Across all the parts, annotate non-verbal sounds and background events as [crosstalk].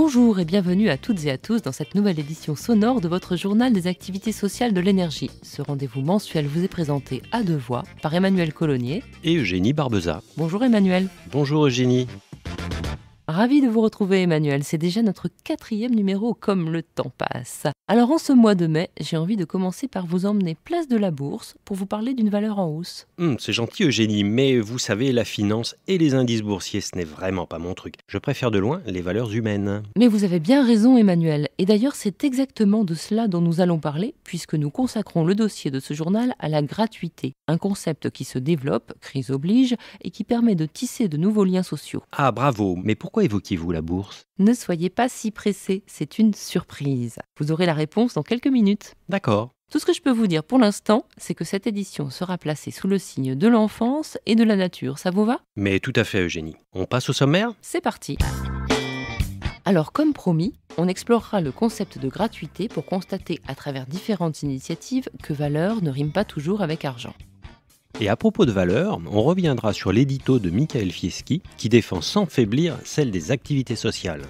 Bonjour et bienvenue à toutes et à tous dans cette nouvelle édition sonore de votre journal des activités sociales de l'énergie. Ce rendez-vous mensuel vous est présenté à deux voix par Emmanuel Colonnier et Eugénie Barbeza. Bonjour Emmanuel. Bonjour Eugénie. Ravi de vous retrouver Emmanuel, c'est déjà notre quatrième numéro comme le temps passe. Alors en ce mois de mai, j'ai envie de commencer par vous emmener place de la bourse pour vous parler d'une valeur en hausse. Hum, c'est gentil Eugénie, mais vous savez, la finance et les indices boursiers, ce n'est vraiment pas mon truc. Je préfère de loin les valeurs humaines. Mais vous avez bien raison Emmanuel, et d'ailleurs c'est exactement de cela dont nous allons parler, puisque nous consacrons le dossier de ce journal à la gratuité, un concept qui se développe, crise oblige, et qui permet de tisser de nouveaux liens sociaux. Ah bravo, mais pourquoi évoquez-vous la bourse? Ne soyez pas si pressé, c'est une surprise. Vous aurez la réponse dans quelques minutes. D'accord. Tout ce que je peux vous dire pour l'instant, c'est que cette édition sera placée sous le signe de l'enfance et de la nature. Ça vous va? Mais tout à fait, Eugénie. On passe au sommaire? C'est parti. Alors, comme promis, on explorera le concept de gratuité pour constater à travers différentes initiatives que valeur ne rime pas toujours avec argent. Et à propos de valeur, on reviendra sur l'édito de Michael Fieschi qui défend sans faiblir celle des activités sociales.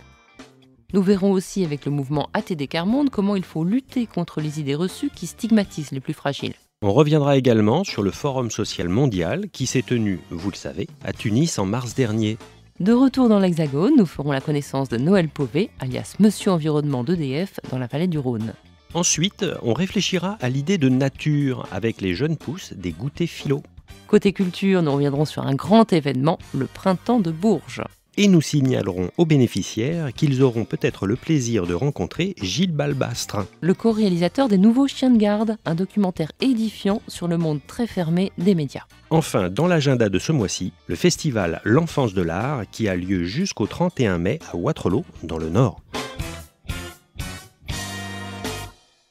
Nous verrons aussi avec le mouvement ATD Carmonde comment il faut lutter contre les idées reçues qui stigmatisent les plus fragiles. On reviendra également sur le Forum social mondial qui s'est tenu, vous le savez, à Tunis en mars dernier. De retour dans l'Hexagone, nous ferons la connaissance de Noël Pauvé, alias Monsieur Environnement d'EDF, dans la vallée du Rhône. Ensuite, on réfléchira à l'idée de nature avec les jeunes pousses des goûters philo. Côté culture, nous reviendrons sur un grand événement, le printemps de Bourges. Et nous signalerons aux bénéficiaires qu'ils auront peut-être le plaisir de rencontrer Gilles Balbastre. Le co-réalisateur des Nouveaux Chiens de Garde, un documentaire édifiant sur le monde très fermé des médias. Enfin, dans l'agenda de ce mois-ci, le festival L'Enfance de l'Art qui a lieu jusqu'au 31 mai à Waterloo, dans le Nord.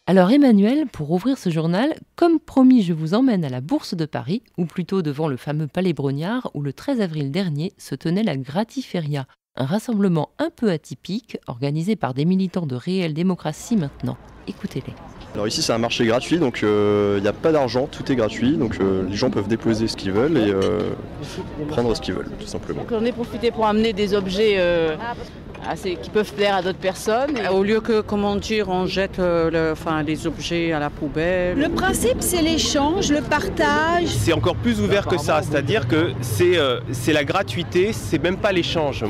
Alors Emmanuel, pour ouvrir ce journal, comme promis, je vous emmène à la Bourse de Paris, ou plutôt devant le fameux Palais Brognard, où le 13 avril dernier se tenait la Gratiféria, un rassemblement un peu atypique organisé par des militants de réelle démocratie maintenant. Écoutez-les. Alors ici c'est un marché gratuit, donc il euh, n'y a pas d'argent, tout est gratuit, donc euh, les gens peuvent déposer ce qu'ils veulent et euh, prendre ce qu'ils veulent, tout simplement. Donc on est profité pour amener des objets qui peuvent plaire à d'autres personnes. Au lieu que, comment dire, on jette le, enfin, les objets à la poubelle. Le principe, c'est l'échange, le partage. C'est encore plus ouvert que ça, c'est-à-dire que c'est euh, la gratuité, c'est même pas l'échange.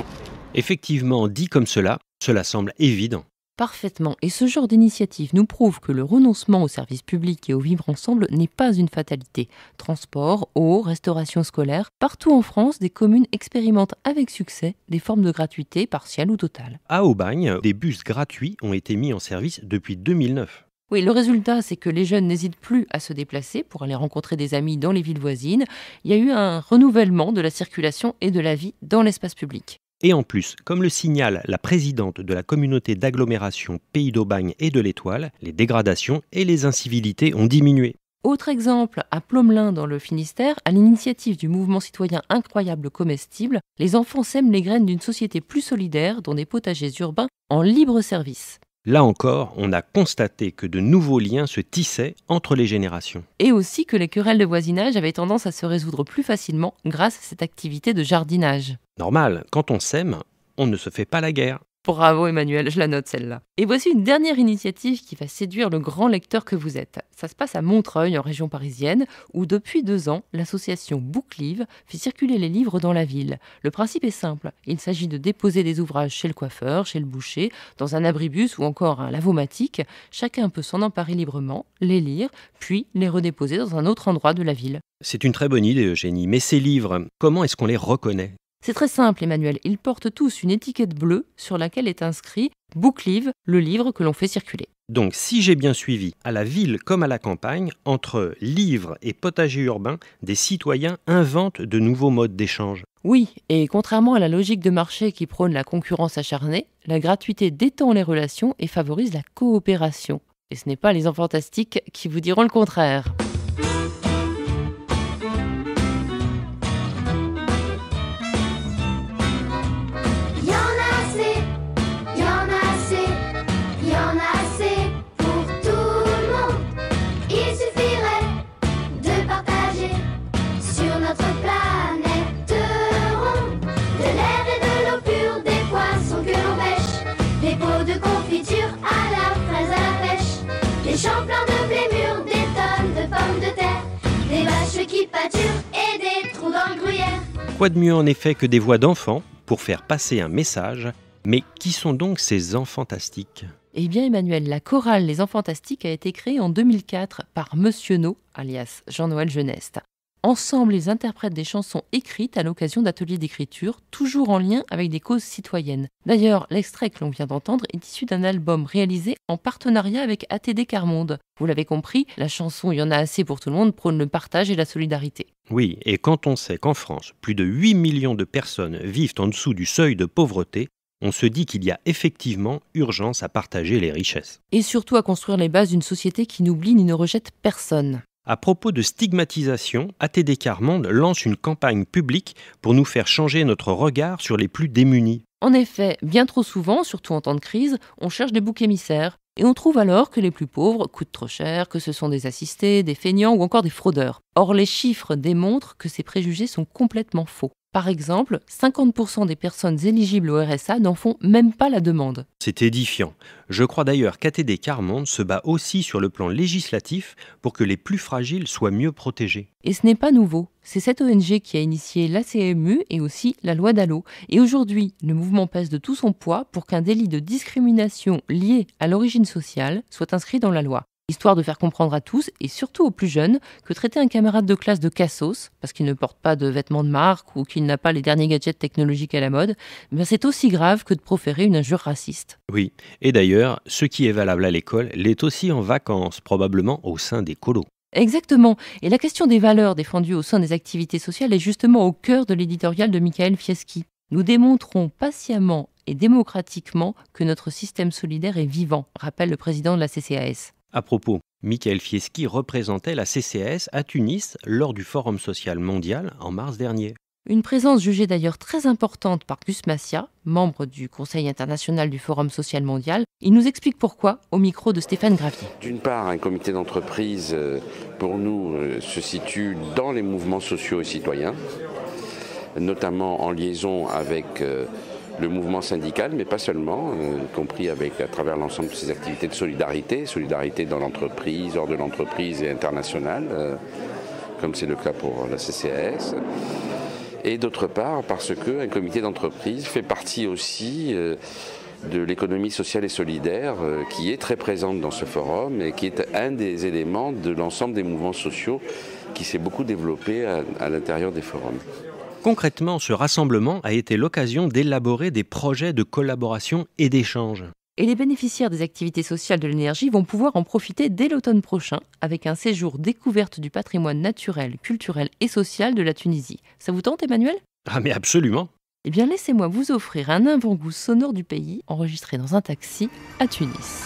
Effectivement, dit comme cela, cela semble évident. Parfaitement. Et ce genre d'initiative nous prouve que le renoncement au service public et au vivre ensemble n'est pas une fatalité. Transport, eau, restauration scolaire, partout en France, des communes expérimentent avec succès des formes de gratuité partielle ou totale. À Aubagne, des bus gratuits ont été mis en service depuis 2009. Oui, le résultat, c'est que les jeunes n'hésitent plus à se déplacer pour aller rencontrer des amis dans les villes voisines. Il y a eu un renouvellement de la circulation et de la vie dans l'espace public. Et en plus, comme le signale la présidente de la communauté d'agglomération Pays d'Aubagne et de l'Étoile, les dégradations et les incivilités ont diminué. Autre exemple, à Plomelin dans le Finistère, à l'initiative du mouvement citoyen Incroyable Comestible, les enfants sèment les graines d'une société plus solidaire dans des potagers urbains en libre service. Là encore, on a constaté que de nouveaux liens se tissaient entre les générations. Et aussi que les querelles de voisinage avaient tendance à se résoudre plus facilement grâce à cette activité de jardinage. Normal, quand on s'aime, on ne se fait pas la guerre. Bravo Emmanuel, je la note celle-là. Et voici une dernière initiative qui va séduire le grand lecteur que vous êtes. Ça se passe à Montreuil, en région parisienne, où depuis deux ans, l'association Booklive fait circuler les livres dans la ville. Le principe est simple. Il s'agit de déposer des ouvrages chez le coiffeur, chez le boucher, dans un abribus ou encore un lavomatique. Chacun peut s'en emparer librement, les lire, puis les redéposer dans un autre endroit de la ville. C'est une très bonne idée, Eugénie. Mais ces livres, comment est-ce qu'on les reconnaît? C'est très simple, Emmanuel. Ils portent tous une étiquette bleue sur laquelle est inscrit Booklive, le livre que l'on fait circuler. Donc, si j'ai bien suivi, à la ville comme à la campagne, entre livres et potager urbain, des citoyens inventent de nouveaux modes d'échange. Oui, et contrairement à la logique de marché qui prône la concurrence acharnée, la gratuité détend les relations et favorise la coopération. Et ce n'est pas les enfants fantastiques qui vous diront le contraire. Quoi de mieux en effet que des voix d'enfants pour faire passer un message? Mais qui sont donc ces enfants fantastiques? Eh bien Emmanuel, la chorale Les Enfants Fantastiques a été créée en 2004 par Monsieur No, alias Jean-Noël Geneste. Ensemble, ils interprètent des chansons écrites à l'occasion d'ateliers d'écriture, toujours en lien avec des causes citoyennes. D'ailleurs, l'extrait que l'on vient d'entendre est issu d'un album réalisé en partenariat avec ATD Carmonde. Vous l'avez compris, la chanson Il y en a assez pour tout le monde prône le partage et la solidarité. Oui, et quand on sait qu'en France, plus de 8 millions de personnes vivent en dessous du seuil de pauvreté, on se dit qu'il y a effectivement urgence à partager les richesses. Et surtout à construire les bases d'une société qui n'oublie ni ne rejette personne. À propos de stigmatisation, ATD Carmonde lance une campagne publique pour nous faire changer notre regard sur les plus démunis. En effet, bien trop souvent, surtout en temps de crise, on cherche des boucs émissaires. Et on trouve alors que les plus pauvres coûtent trop cher, que ce sont des assistés, des feignants ou encore des fraudeurs. Or, les chiffres démontrent que ces préjugés sont complètement faux. Par exemple, 50% des personnes éligibles au RSA n'en font même pas la demande. C'est édifiant. Je crois d'ailleurs qu'ATD Carmonde se bat aussi sur le plan législatif pour que les plus fragiles soient mieux protégés. Et ce n'est pas nouveau. C'est cette ONG qui a initié la CMU et aussi la loi Dallot. Et aujourd'hui, le mouvement pèse de tout son poids pour qu'un délit de discrimination lié à l'origine sociale soit inscrit dans la loi histoire de faire comprendre à tous, et surtout aux plus jeunes, que traiter un camarade de classe de cassos, parce qu'il ne porte pas de vêtements de marque ou qu'il n'a pas les derniers gadgets technologiques à la mode, eh c'est aussi grave que de proférer une injure raciste. Oui, et d'ailleurs, ce qui est valable à l'école l'est aussi en vacances, probablement au sein des colos. Exactement. Et la question des valeurs défendues au sein des activités sociales est justement au cœur de l'éditorial de Michael Fieschi. Nous démontrons patiemment et démocratiquement que notre système solidaire est vivant, rappelle le président de la CCAS. À propos, Michael Fieschi représentait la CCAS à Tunis lors du Forum social mondial en mars dernier. Une présence jugée d'ailleurs très importante par Gus Massia, membre du Conseil international du Forum social mondial. Il nous explique pourquoi au micro de Stéphane Gravier. D'une part, un comité d'entreprise, euh, pour nous, euh, se situe dans les mouvements sociaux et citoyens, notamment en liaison avec euh, le mouvement syndical, mais pas seulement, euh, y compris avec, à travers l'ensemble de ces activités de solidarité, solidarité dans l'entreprise, hors de l'entreprise et internationale, euh, comme c'est le cas pour la CCAS. Et d'autre part, parce qu'un comité d'entreprise fait partie aussi euh, de l'économie sociale et solidaire qui est très présente dans ce forum et qui est un des éléments de l'ensemble des mouvements sociaux qui s'est beaucoup développé à l'intérieur des forums. Concrètement, ce rassemblement a été l'occasion d'élaborer des projets de collaboration et d'échange. Et les bénéficiaires des activités sociales de l'énergie vont pouvoir en profiter dès l'automne prochain avec un séjour découverte du patrimoine naturel, culturel et social de la Tunisie. Ça vous tente Emmanuel? Ah mais absolument Eh bien laissez-moi vous offrir un avant-goût sonore du pays enregistré dans un taxi à Tunis.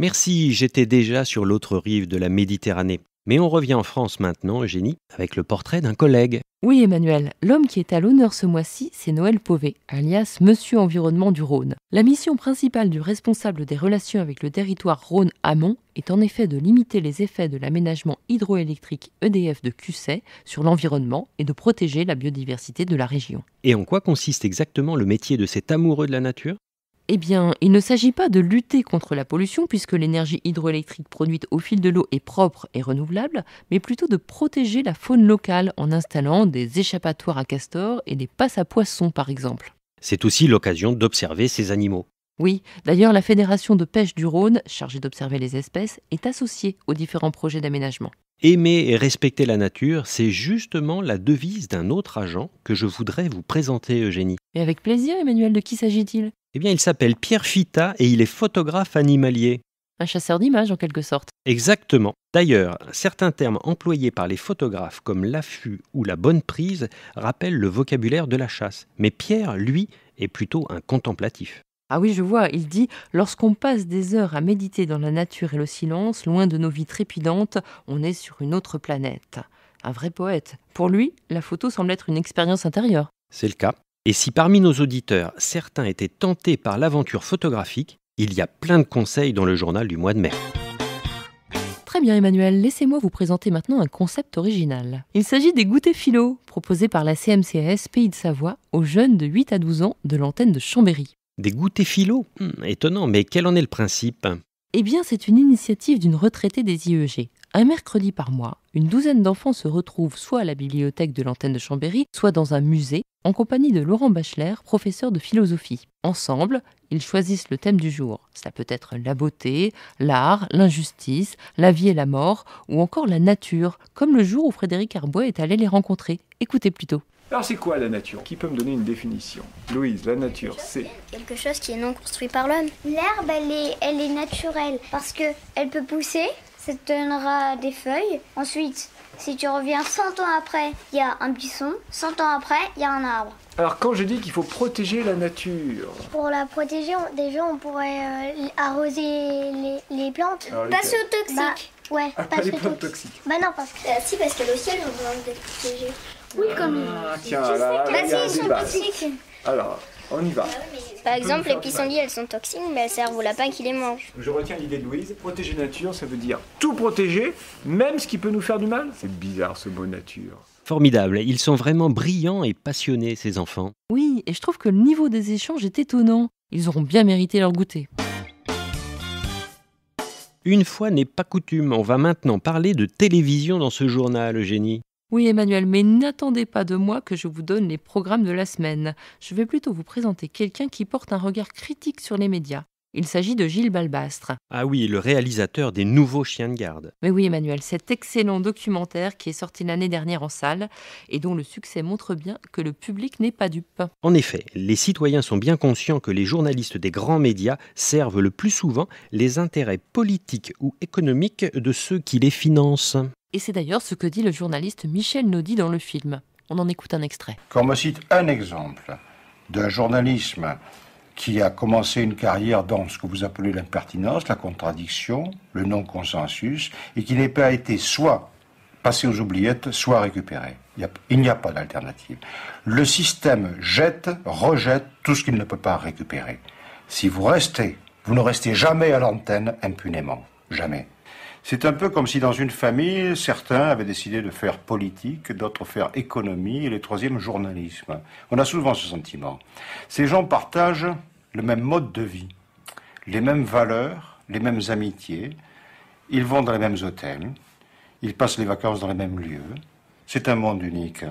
Merci, j'étais déjà sur l'autre rive de la Méditerranée. Mais on revient en France maintenant, Eugénie, avec le portrait d'un collègue. Oui, Emmanuel, l'homme qui est à l'honneur ce mois-ci, c'est Noël Pauvé, alias Monsieur Environnement du Rhône. La mission principale du responsable des relations avec le territoire Rhône-Amont est en effet de limiter les effets de l'aménagement hydroélectrique EDF de Cusset sur l'environnement et de protéger la biodiversité de la région. Et en quoi consiste exactement le métier de cet amoureux de la nature? Eh bien, il ne s'agit pas de lutter contre la pollution puisque l'énergie hydroélectrique produite au fil de l'eau est propre et renouvelable, mais plutôt de protéger la faune locale en installant des échappatoires à castors et des passes à poissons par exemple. C'est aussi l'occasion d'observer ces animaux. Oui, d'ailleurs la Fédération de pêche du Rhône, chargée d'observer les espèces, est associée aux différents projets d'aménagement. Aimer et respecter la nature, c'est justement la devise d'un autre agent que je voudrais vous présenter, Eugénie. Et avec plaisir, Emmanuel, de qui s'agit-il? Eh bien, il s'appelle Pierre Fita et il est photographe animalier. Un chasseur d'images, en quelque sorte. Exactement. D'ailleurs, certains termes employés par les photographes comme l'affût ou la bonne prise rappellent le vocabulaire de la chasse. Mais Pierre, lui, est plutôt un contemplatif. Ah oui, je vois, il dit Lorsqu'on passe des heures à méditer dans la nature et le silence, loin de nos vies trépidantes, on est sur une autre planète. Un vrai poète. Pour lui, la photo semble être une expérience intérieure. C'est le cas. Et si parmi nos auditeurs, certains étaient tentés par l'aventure photographique, il y a plein de conseils dans le journal du mois de mai. Très bien Emmanuel, laissez-moi vous présenter maintenant un concept original. Il s'agit des goûters philo, proposés par la CMCAS Pays de Savoie aux jeunes de 8 à 12 ans de l'antenne de Chambéry. Des goûters philo Hmm, Étonnant, mais quel en est le principe? Eh bien, c'est une initiative d'une retraitée des IEG. Un mercredi par mois, une douzaine d'enfants se retrouvent soit à la bibliothèque de l'antenne de Chambéry, soit dans un musée, en compagnie de Laurent Bacheler, professeur de philosophie. Ensemble, ils choisissent le thème du jour. Cela peut être la beauté, l'art, l'injustice, la vie et la mort, ou encore la nature, comme le jour où Frédéric Arbouet est allé les rencontrer. Écoutez plutôt. Alors c'est quoi la nature? Qui peut me donner une définition? Louise, la nature, c'est? Quelque chose qui est non construit par l'homme. L'herbe, elle est, elle est naturelle parce que elle peut pousser, ça te donnera des feuilles. Ensuite, si tu reviens 100 ans après, il y a un buisson. 100 ans après, il y a un arbre. Alors quand je dis qu'il faut protéger la nature, Pour la protéger, on- déjà, on pourrait euh, arroser les, les plantes. Alors, pas lesquelles sous toxique. ouais, Ah, pas, pas les plantes toxique. toxiques. Bah non, parce que. si, parce que le ciel, on besoin d'être protégé. Oui, comme. Ah, tiens, là, là, il y a Vas-y, un ils sont débat. toxiques. Alors, on y va. Par exemple, les pissenlits, elles sont toxiques, mais elles servent aux lapins qui les mangent. Je retiens l'idée de Louise. Protéger nature, ça veut dire tout protéger, même ce qui peut nous faire du mal. C'est bizarre ce mot nature. Formidable, ils sont vraiment brillants et passionnés, ces enfants. Oui, et je trouve que le niveau des échanges est étonnant. Ils auront bien mérité leur goûter. Une fois n'est pas coutume, on va maintenant parler de télévision dans ce journal, Eugénie. Oui Emmanuel, mais n'attendez pas de moi que je vous donne les programmes de la semaine. Je vais plutôt vous présenter quelqu'un qui porte un regard critique sur les médias. Il s'agit de Gilles Balbastre. Ah oui, le réalisateur des nouveaux chiens de garde. Mais oui Emmanuel, cet excellent documentaire qui est sorti l'année dernière en salle et dont le succès montre bien que le public n'est pas dupe. En effet, les citoyens sont bien conscients que les journalistes des grands médias servent le plus souvent les intérêts politiques ou économiques de ceux qui les financent. Et c'est d'ailleurs ce que dit le journaliste Michel Naudy dans le film. On en écoute un extrait. Qu'on me cite un exemple d'un journalisme qui a commencé une carrière dans ce que vous appelez l'impertinence, la contradiction, le non-consensus, et qui n'est pas été soit passé aux oubliettes, soit récupéré. Il n'y a, pas d'alternative. Le système jette, rejette tout ce qu'il ne peut pas récupérer. Si vous restez, vous ne restez jamais à l'antenne impunément. Jamais. C'est un peu comme si dans une famille, certains avaient décidé de faire politique, d'autres faire économie, et les troisièmes journalisme. On a souvent ce sentiment. Ces gens partagent le même mode de vie, les mêmes valeurs, les mêmes amitiés, ils vont dans les mêmes hôtels, ils passent les vacances dans les mêmes lieux. C'est un monde unique.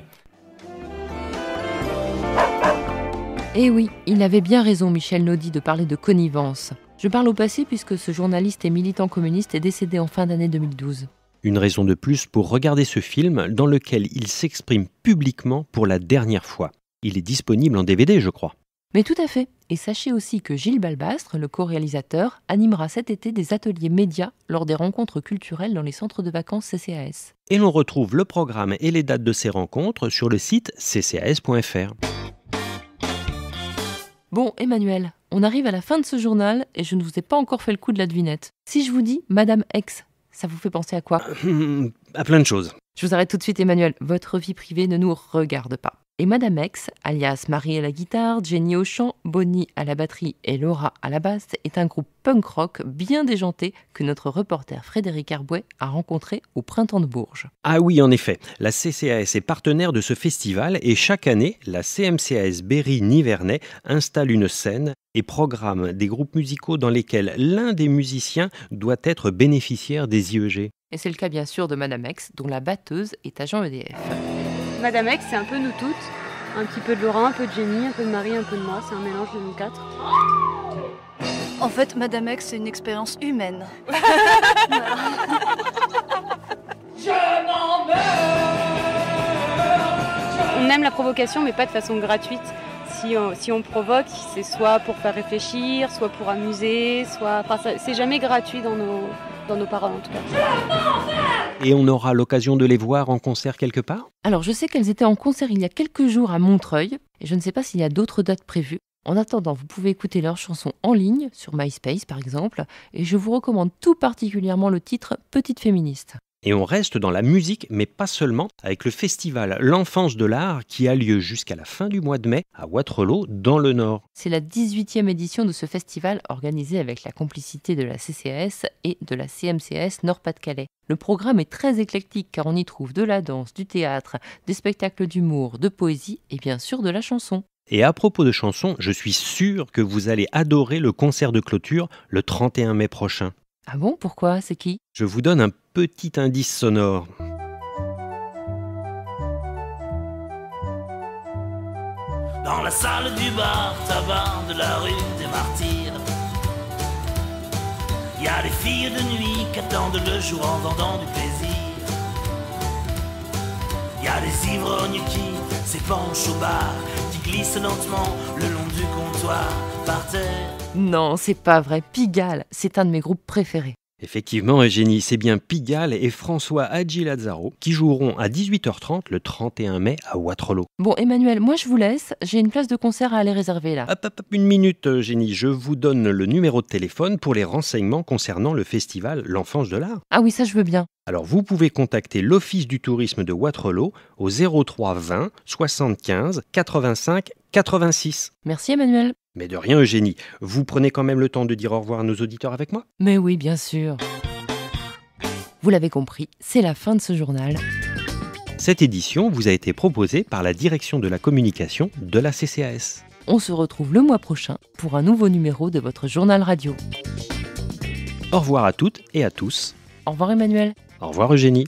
Eh oui, il avait bien raison Michel Naudy de parler de connivence. Je parle au passé puisque ce journaliste et militant communiste est décédé en fin d'année 2012. Une raison de plus pour regarder ce film dans lequel il s'exprime publiquement pour la dernière fois. Il est disponible en DVD, je crois. Mais tout à fait. Et sachez aussi que Gilles Balbastre, le co-réalisateur, animera cet été des ateliers médias lors des rencontres culturelles dans les centres de vacances CCAS. Et l'on retrouve le programme et les dates de ces rencontres sur le site ccas.fr. Bon, Emmanuel, on arrive à la fin de ce journal et je ne vous ai pas encore fait le coup de la devinette. Si je vous dis Madame X, ça vous fait penser à quoi? [laughs] À plein de choses. Je vous arrête tout de suite, Emmanuel. Votre vie privée ne nous regarde pas. Et Madame X, alias Marie à la guitare, Jenny au chant, Bonnie à la batterie et Laura à la basse, est un groupe punk rock bien déjanté que notre reporter Frédéric Arbouet a rencontré au printemps de Bourges. Ah oui, en effet, la CCAS est partenaire de ce festival et chaque année, la CMCAS Berry-Nivernais installe une scène et programme des groupes musicaux dans lesquels l'un des musiciens doit être bénéficiaire des IEG. Et c'est le cas bien sûr de Madame X, dont la batteuse est agent EDF. Madame X, c'est un peu nous toutes. Un petit peu de Laura, un peu de Jenny, un peu de Marie, un peu de moi. C'est un mélange de nous quatre. En fait, Madame X, c'est une expérience humaine. [laughs] On aime la provocation, mais pas de façon gratuite. Si on, si on provoque, c'est soit pour faire réfléchir, soit pour amuser, soit. Enfin, c'est jamais gratuit dans nos, dans nos paroles en tout cas. Et on aura l'occasion de les voir en concert quelque part? Alors je sais qu'elles étaient en concert il y a quelques jours à Montreuil, et je ne sais pas s'il y a d'autres dates prévues. En attendant, vous pouvez écouter leurs chansons en ligne, sur MySpace par exemple, et je vous recommande tout particulièrement le titre Petite féministe. Et on reste dans la musique, mais pas seulement, avec le festival L'Enfance de l'Art qui a lieu jusqu'à la fin du mois de mai à Waterloo, dans le Nord. C'est la 18e édition de ce festival organisé avec la complicité de la CCAS et de la CMCS Nord-Pas-de-Calais. Le programme est très éclectique car on y trouve de la danse, du théâtre, des spectacles d'humour, de poésie et bien sûr de la chanson. Et à propos de chansons, je suis sûr que vous allez adorer le concert de clôture le 31 mai prochain. Ah bon, pourquoi? C'est qui? Je vous donne un petit indice sonore. Dans la salle du bar, tabac de la rue des martyrs. Il y a des filles de nuit qui attendent le jour en vendant du plaisir. Il y a des ivrognes qui s'épanchent au bar, qui glissent lentement le long du comptoir par terre. Non, c'est pas vrai. Pigalle, c'est un de mes groupes préférés. Effectivement, Eugénie, c'est bien Pigalle et François Hadji Lazzaro qui joueront à 18h30 le 31 mai à Waterloo. Bon, Emmanuel, moi je vous laisse. J'ai une place de concert à aller réserver là. Hop, hop, hop, une minute, Eugénie. Je vous donne le numéro de téléphone pour les renseignements concernant le festival L'Enfance de l'Art. Ah oui, ça je veux bien. Alors vous pouvez contacter l'Office du tourisme de Waterloo au 03 20 75 85 86. Merci Emmanuel. Mais de rien, Eugénie. Vous prenez quand même le temps de dire au revoir à nos auditeurs avec moi? Mais oui, bien sûr. Vous l'avez compris, c'est la fin de ce journal. Cette édition vous a été proposée par la direction de la communication de la CCAS. On se retrouve le mois prochain pour un nouveau numéro de votre journal radio. Au revoir à toutes et à tous. Au revoir Emmanuel. Au revoir Eugénie.